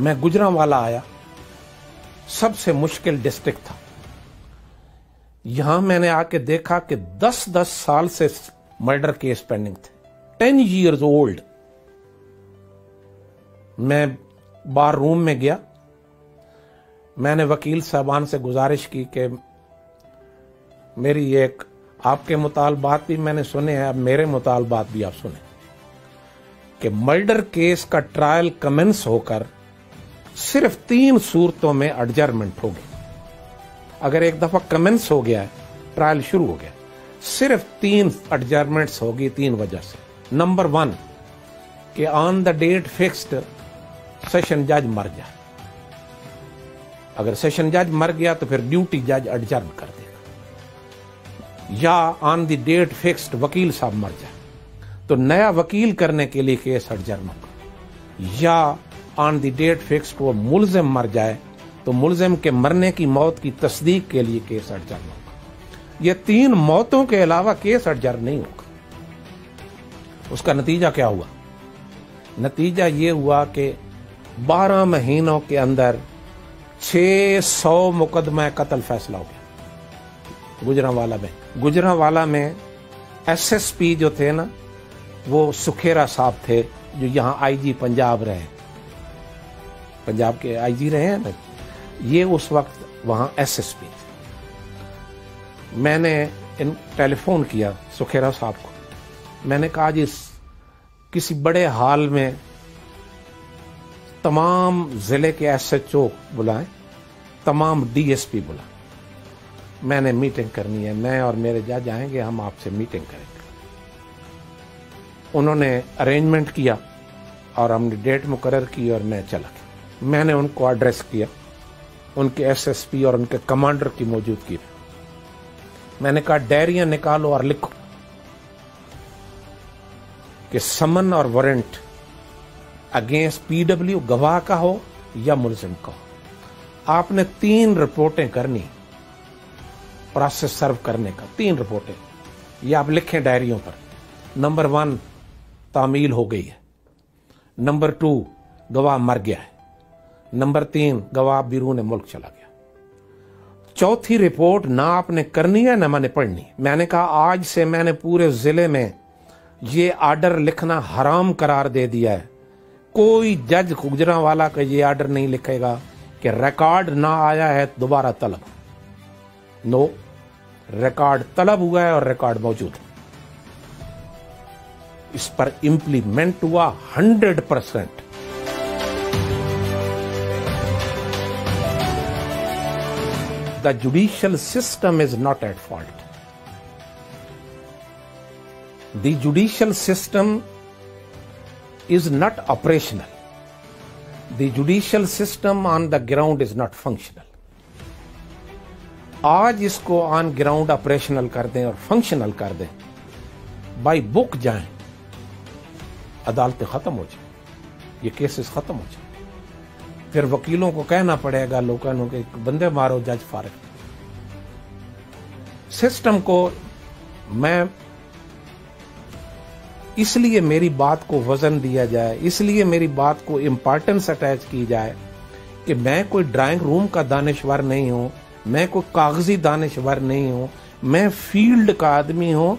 मैं गुजरावाला आया। सबसे मुश्किल डिस्ट्रिक्ट था। यहाँ मैंने आके देखा कि 10-10 साल से मर्डर केस पेंडिंग थे। टेन ईयर्स ओल्ड मैं बार रूम में गया। मैंने वकील साहबान से गुजारिश की कि मेरी एक आपके मुतालबात भी मैंने सुने हैं, अब मेरे मुतालबात भी आप सुने। कि मर्डर केस का ट्रायल कमेंस होकर सिर्फ़ तीन सूरतों में एडजर्मेंट होगी अगर एक दफ़ा कमेंस हो गया है ट्रायल शुरू हो गया, सिर्फ़ तीन एडजर्मेंट्स होगी तीन वजह से। नंबर वन कि on the date fixed session जज मर जाए। अगर सेशन जज मर गया तो फिर ड्यूटी जज एडजर्न कर देगा। या ऑन द डेट फिक्स्ड वकील साहब मर जाए। तो नया वकील करने के लिए केस एडजर्न होगा या ऑन द डेट फिक्स्ड, वो मुलजिम मर जाए तो मुलजिम के मरने की मौत की तस्दीक के लिए केस एडजर्न होगा। ये तीन मौतों के अलावा केस एडजर्न नहीं होगा। उसका नतीजा क्या हुआ? नतीजा ये हुआ कि 12 महीनों के अंदर 600 मुकदमा कत्ल फैसला हो गया। गुजरावाला में। गुजरावाला में एसएसपी जो थे ना, वो सुखेरा साहब थे, जो यहाँ आईजी पंजाब रहे। पंजाब के आईजी रहे हैं ना, ये उस वक्त वहाँ एसएसपी थे। मैंने इन टेलीफोन किया सुखेरा साहब को। मैंने कहा, जी किसी बड़े हाल में तमाम ज़िले के एसएचओ बुलाएँ, तमाम डीएसपी बुलाएँ। मैंने मीटिंग करनी है, मैं और मेरे जज आएँगे हम आपसे मीटिंग करेंगे। उन्होंने अरेंजमेंट किया और हमने डेट मुकर की और मैं चला गया। मैंने उनको एड्रेस किया, उनके एसएसपी और उनके कमांडर की मौजूदगी में। मैंने कहा, डायरियाँ निकालो और लिखो कि समन और वारंट अगेंस्ट पीडब्ल्यू गवाह का हो या मुलजिम का हो। आपने तीन रिपोर्टें करनी प्रोसेस सर्व करने का, तीन रिपोर्टें। ये आप लिखें डायरियों पर। नंबर वन तामील हो गई है। नंबर टू गवाह मर गया है। नंबर तीन गवाब गवाह ने मुल्क चला गया। चौथी रिपोर्ट, ना आपने करनी है, ना मैंने पढ़नी। मैंने कहा, आज से मैंने पूरे ज़िले में ये आर्डर लिखना हराम करार दे दिया है। कोई जज गुजरा वाला का ये आर्डर नहीं लिखेगा कि रिकॉर्ड ना आया है, दोबारा तलब। नो, रिकॉर्ड तलब हुआ है और रिकॉर्ड मौजूद है। इस पर इंप्लीमेंट हुआ hundred percent the judicial system is not at fault the judicial system is not operational. The judicial system on the ground is not functional. आज इसको ऑन ग्राउंड ऑपरेशनल कर दें और फंक्शनल कर दें बाई बुक जाएँ, अदालतें खत्म हो जाए ये केसेस खत्म हो जाए फिर वकीलों को कहना पड़ेगा लोगों के बंदे मारो, जज फारग। सिस्टम को मैं इसलिए मेरी बात को वज़न दिया जाए, इसलिए मेरी बात को इम्पोर्टेंस अटैच की जाए कि मैं कोई ड्राइंग रूम का दानश्वर नहीं हूँ, मैं कोई कागज़ी दानश्वर नहीं हूँ, मैं फ़ील्ड का आदमी हूँ,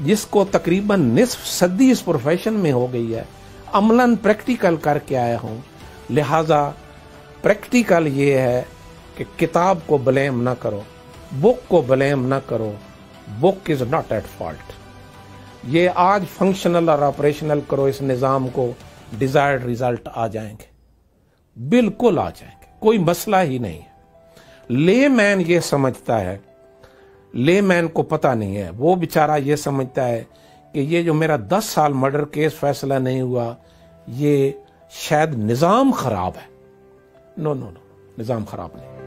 जिसको तकरीबन निसफ सदी इस प्रोफेशन में हो गई है। अमलन प्रैक्टिकल करके आया हूँ। लिहाजा प्रैक्टिकल ये है कि किताब को ब्लेम ना करो, बुक को ब्लेम ना करो, book is not at fault. ये आज फंक्शनल और ऑपरेशनल करो, इस निज़ाम को डिजायर्ड रिज़ल्ट आ जाएँगे। बिल्कुल आ जाएँगे, कोई मसला ही नहीं। है ले मैन ये समझता है ले मैन को पता नहीं है, वो बेचारा ये समझता है कि ये जो मेरा दस साल मर्डर केस फैसला नहीं हुआ, ये शायद निज़ाम खराब है। नो नो नो निज़ाम खराब नहीं।